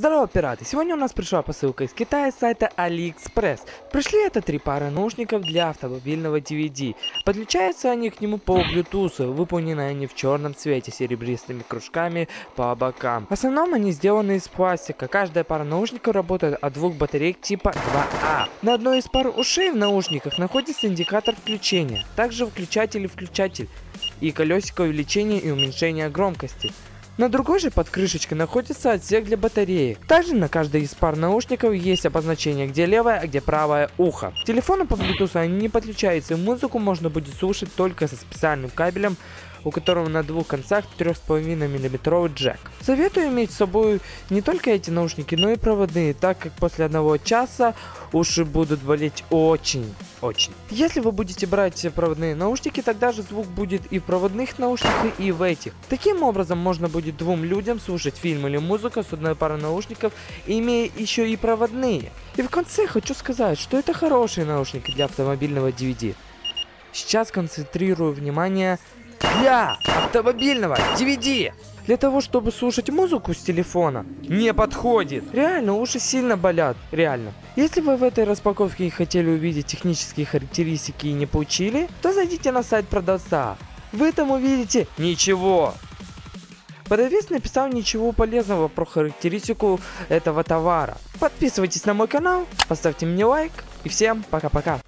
Здорово, пираты! Сегодня у нас пришла посылка из Китая с сайта AliExpress. Пришли это три пары наушников для автомобильного DVD. Подключаются они к нему по Bluetooth, выполнены они в черном цвете серебристыми кружками по бокам. В основном они сделаны из пластика. Каждая пара наушников работает от двух батареек типа 2А. На одной из пар ушей в наушниках находится индикатор включения, также выключатель и включатель и колесико увеличения и уменьшения громкости. На другой же под крышечкой находится отсек для батареи. Также на каждой из пар наушников есть обозначение, где левое, а где правое ухо. К телефону по Bluetooth они не подключаются, и музыку можно будет слушать только со специальным кабелем, у которого на двух концах 3,5 мм джек. Советую иметь с собой не только эти наушники, но и проводные, так как после одного часа уши будут болеть очень, очень. Если вы будете брать проводные наушники, тогда же звук будет и в проводных наушниках, и в этих. Таким образом, можно будет двум людям слушать фильм или музыку с одной парой наушников, имея еще и проводные. И в конце хочу сказать, что это хорошие наушники для автомобильного DVD. Сейчас концентрирую внимание для автомобильного DVD. Для того, чтобы слушать музыку с телефона, не подходит. Реально, уши сильно болят, реально. Если вы в этой распаковке хотели увидеть технические характеристики и не получили, то зайдите на сайт продавца. Вы там увидите ничего. Продавец написал ничего полезного про характеристику этого товара. Подписывайтесь на мой канал, поставьте мне лайк и всем пока-пока.